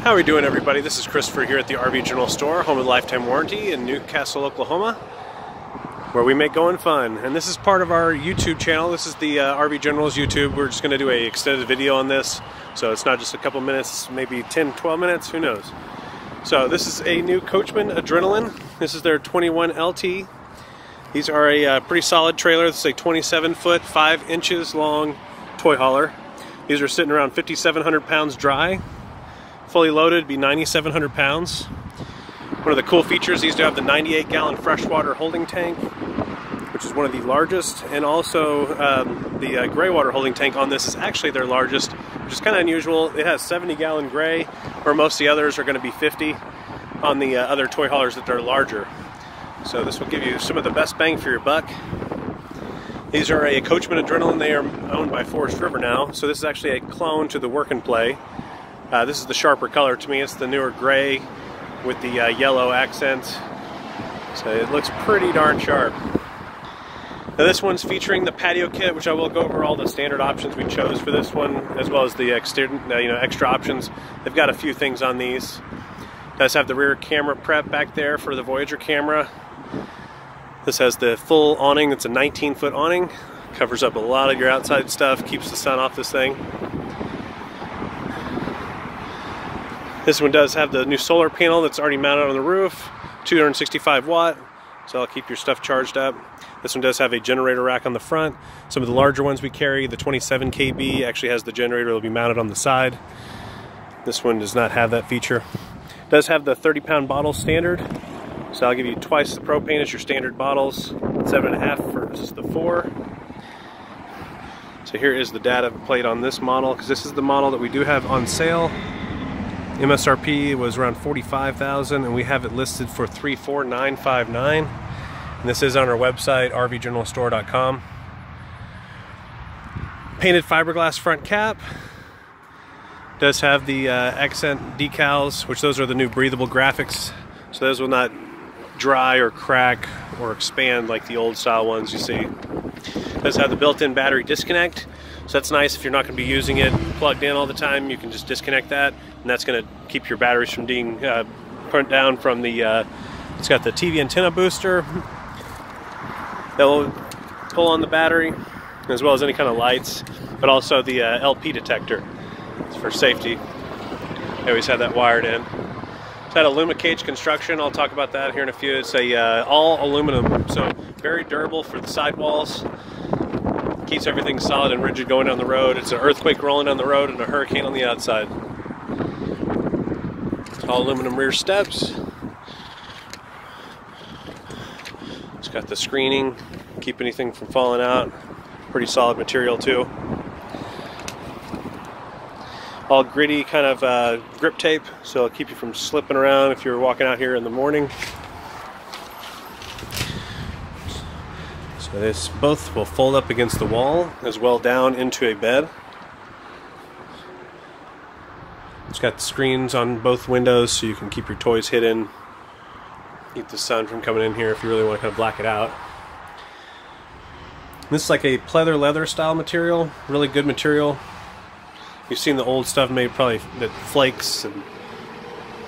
How are we doing everybody? This is Christopher here at the RV General Store, home of lifetime warranty in Newcastle, Oklahoma, where we make going fun. And this is part of our YouTube channel. This is the uh, RV General's YouTube. We're just going to do a extended video on this. So it's not just a couple minutes, maybe 10, 12 minutes, who knows. So this is a new Coachmen Adrenaline. This is their 21 LT. These are a uh, pretty solid trailer. This is a 27 foot, 5 inches long toy hauler. These are sitting around 5,700 pounds dry fully loaded, be 9,700 pounds. One of the cool features, these do have the 98 gallon freshwater holding tank, which is one of the largest, and also um, the uh, gray water holding tank on this is actually their largest, which is kind of unusual. It has 70 gallon gray, where most of the others are going to be 50 on the uh, other toy haulers that are larger. So this will give you some of the best bang for your buck. These are a Coachmen Adrenaline. They are owned by Forest River now. So this is actually a clone to the Work and Play. Uh, this is the sharper color to me. It's the newer gray with the uh, yellow accent. So it looks pretty darn sharp. Now this one's featuring the patio kit, which I will go over all the standard options we chose for this one, as well as the extended, uh, you know, extra options. They've got a few things on these. Does have the rear camera prep back there for the Voyager camera. This has the full awning. It's a 19 foot awning. Covers up a lot of your outside stuff, keeps the sun off this thing. This one does have the new solar panel that's already mounted on the roof, 265 watt, so I'll keep your stuff charged up. This one does have a generator rack on the front. Some of the larger ones we carry, the 27 kb, actually has the generator that will be mounted on the side. This one does not have that feature. It does have the 30 pound bottle standard, so I'll give you twice the propane as your standard bottles, seven and a half versus the four. So here is the data plate on this model, because this is the model that we do have on sale. MSRP was around 45,000 and we have it listed for 34959 and this is on our website rvgeneralstore.com painted fiberglass front cap. Does have the uh, accent decals which those are the new breathable graphics. So those will not dry or crack or expand like the old style ones you see. Does have the built-in battery disconnect so that's nice if you're not going to be using it plugged in all the time. You can just disconnect that, and that's going to keep your batteries from being uh, burnt down from the. Uh, it's got the TV antenna booster that will pull on the battery, as well as any kind of lights, but also the uh, LP detector it's for safety. I always have that wired in. It's had cage construction. I'll talk about that here in a few. It's a uh, all aluminum, so very durable for the sidewalls keeps everything solid and rigid going down the road. It's an earthquake rolling down the road and a hurricane on the outside. All aluminum rear steps. It's got the screening, keep anything from falling out. Pretty solid material too. All gritty kind of uh, grip tape, so it'll keep you from slipping around if you're walking out here in the morning. So this both will fold up against the wall as well down into a bed. It's got screens on both windows so you can keep your toys hidden. Keep the sun from coming in here if you really want to kind of black it out. This is like a pleather leather style material, really good material. You've seen the old stuff made probably that flakes and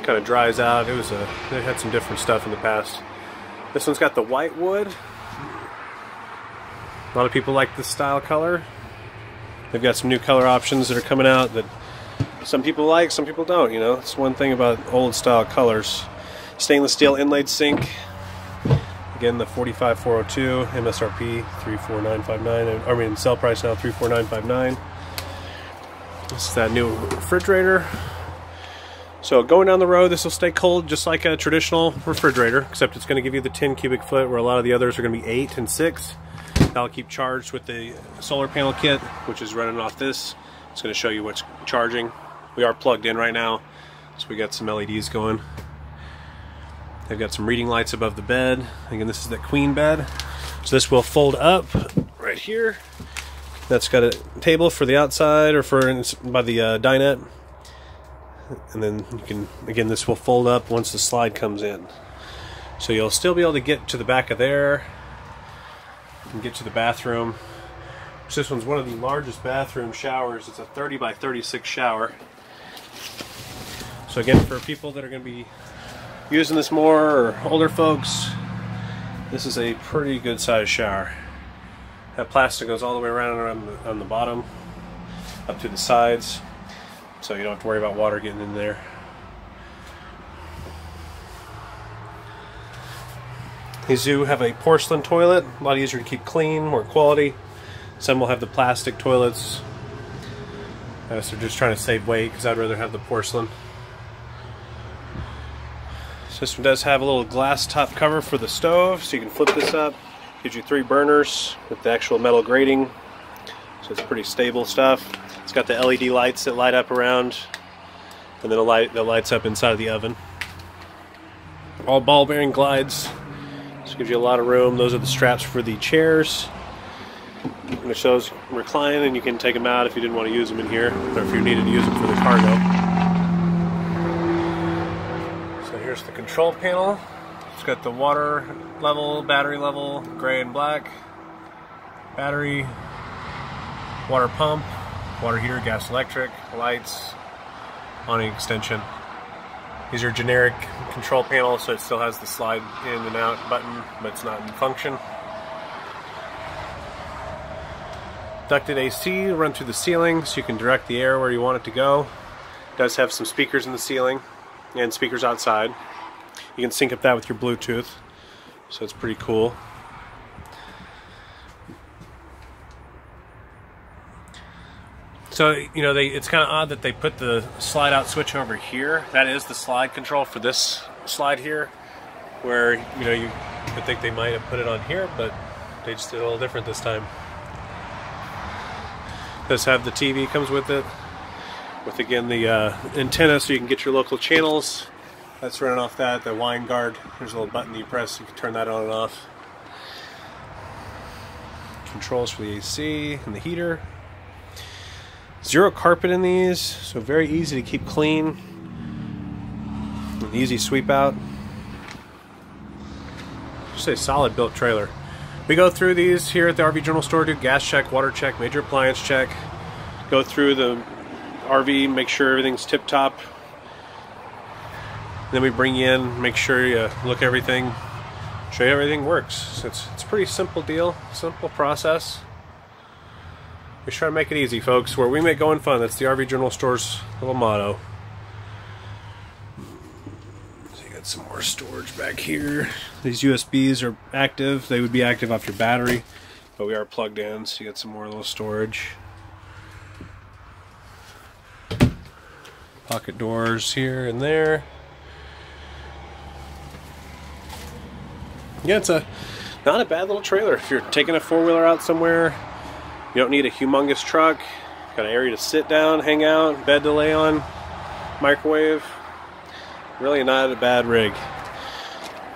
kind of dries out. It was a, they had some different stuff in the past. This one's got the white wood, a lot of people like this style color. They've got some new color options that are coming out that some people like, some people don't, you know. It's one thing about old style colors. Stainless steel inlaid sink. Again, the 45402 MSRP 34959. I mean, sell price now 34959. This is that new refrigerator. So going down the road, this will stay cold just like a traditional refrigerator, except it's going to give you the 10 cubic foot where a lot of the others are going to be 8 and 6. That'll keep charged with the solar panel kit, which is running off this. It's going to show you what's charging. We are plugged in right now, so we got some LEDs going. They've got some reading lights above the bed. Again, this is the queen bed. So this will fold up right here. That's got a table for the outside or for by the uh, dinette. And then you can, again, this will fold up once the slide comes in. So you'll still be able to get to the back of there and get to the bathroom. This one's one of the largest bathroom showers. It's a 30 by 36 shower. So again, for people that are going to be using this more or older folks, this is a pretty good sized shower. That plastic goes all the way around on the, on the bottom, up to the sides, so you don't have to worry about water getting in there. These do have a porcelain toilet, a lot easier to keep clean, more quality. Some will have the plastic toilets. Uh, so just trying to save weight because I'd rather have the porcelain. System does have a little glass top cover for the stove, so you can flip this up. Gives you three burners with the actual metal grating, so it's pretty stable stuff. It's got the LED lights that light up around, and then a light that lights up inside of the oven. All ball bearing glides, this gives you a lot of room. Those are the straps for the chairs. It shows recline and you can take them out if you didn't want to use them in here or if you needed to use them for the cargo. So here's the control panel. It's got the water level, battery level, gray and black, battery, water pump, water heater, gas electric, lights, awning extension. These are generic control panels, so it still has the slide in and out button, but it's not in function. Ducted AC run through the ceiling, so you can direct the air where you want it to go. It does have some speakers in the ceiling and speakers outside. You can sync up that with your Bluetooth, so it's pretty cool. So, you know, they it's kind of odd that they put the slide out switch over here. That is the slide control for this slide here, where, you know, you would think they might have put it on here, but they just did a little different this time. Does have the TV comes with it, with again the uh, antenna so you can get your local channels. That's running off that, the Winegard. There's a little button you press, you can turn that on and off. Controls for the AC and the heater. Zero carpet in these, so very easy to keep clean. An easy sweep out. Just a solid built trailer. We go through these here at the RV General Store, do gas check, water check, major appliance check. Go through the RV, make sure everything's tip top. Then we bring you in, make sure you look everything, show you everything works. So it's, it's a pretty simple deal, simple process. We try to make it easy, folks. Where we make going fun. That's the RV General Store's little motto. So you got some more storage back here. These USBs are active. They would be active off your battery, but we are plugged in, so you got some more little storage. Pocket doors here and there. Yeah, it's a not a bad little trailer. If you're taking a four-wheeler out somewhere, you don't need a humongous truck. Got an area to sit down, hang out, bed to lay on, microwave. Really not a bad rig.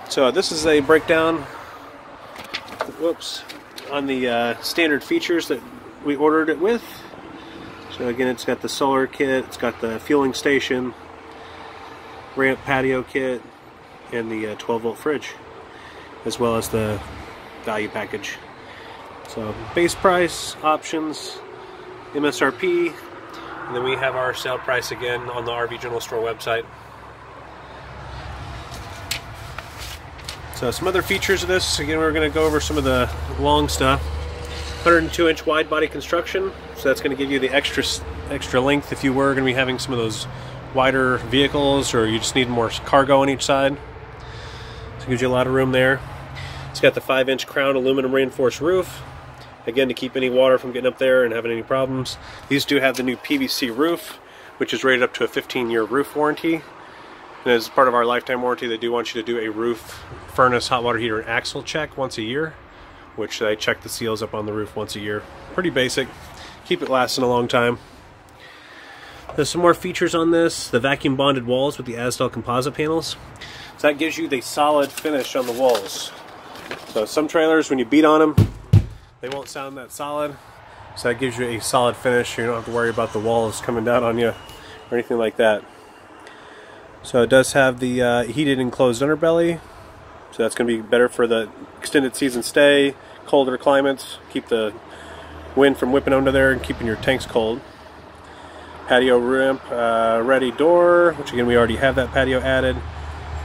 So this is a breakdown, whoops, on the uh, standard features that we ordered it with. So again, it's got the solar kit, it's got the fueling station, ramp patio kit, and the uh, 12 volt fridge, as well as the value package. So base price, options, MSRP, and then we have our sale price again on the RV General Store website. So some other features of this, again we're going to go over some of the long stuff. 102 inch wide body construction, so that's going to give you the extra extra length if you were going to be having some of those wider vehicles or you just need more cargo on each side. So it gives you a lot of room there. It's got the 5 inch crown aluminum reinforced roof, again to keep any water from getting up there and having any problems. These do have the new PVC roof, which is rated up to a 15 year roof warranty. And as part of our lifetime warranty, they do want you to do a roof, furnace, hot water heater, and axle check once a year, which they check the seals up on the roof once a year. Pretty basic. Keep it lasting a long time. There's some more features on this. The vacuum bonded walls with the Azdel composite panels. So that gives you the solid finish on the walls. So some trailers, when you beat on them, they won't sound that solid. So that gives you a solid finish. You don't have to worry about the walls coming down on you or anything like that. So it does have the uh, heated enclosed underbelly. So that's going to be better for the extended season stay, colder climates, keep the wind from whipping under there and keeping your tanks cold. Patio ramp uh, ready door, which again we already have that patio added.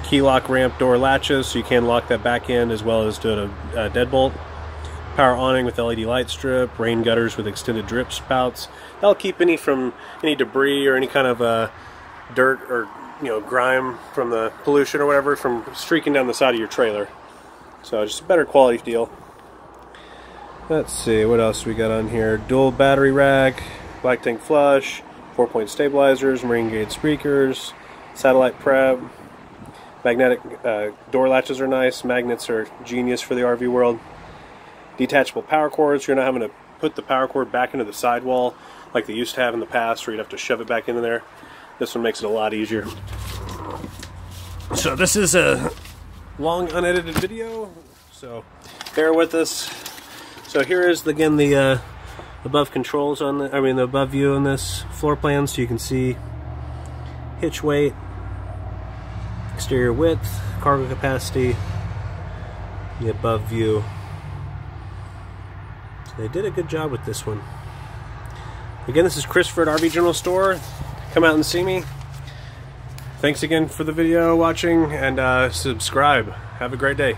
Key lock ramp door latches, so you can lock that back in as well as do a, a deadbolt. Power awning with LED light strip, rain gutters with extended drip spouts. That'll keep any from any debris or any kind of uh, dirt or you know grime from the pollution or whatever from streaking down the side of your trailer. So just a better quality deal. Let's see what else we got on here. Dual battery rack, black tank flush, four point stabilizers, marine gauge speakers, satellite prep, magnetic uh, door latches are nice, magnets are genius for the RV world. Detachable power cords, you're not having to put the power cord back into the sidewall like they used to have in the past where you'd have to shove it back into there. This one makes it a lot easier. So this is a long unedited video, so bear with us. So here is again the uh, above controls on the, I mean the above view on this floor plan so you can see hitch weight, exterior width, cargo capacity, the above view. So they did a good job with this one. Again, this is Christopher at RV General Store. Come out and see me. Thanks again for the video watching and uh, subscribe. Have a great day.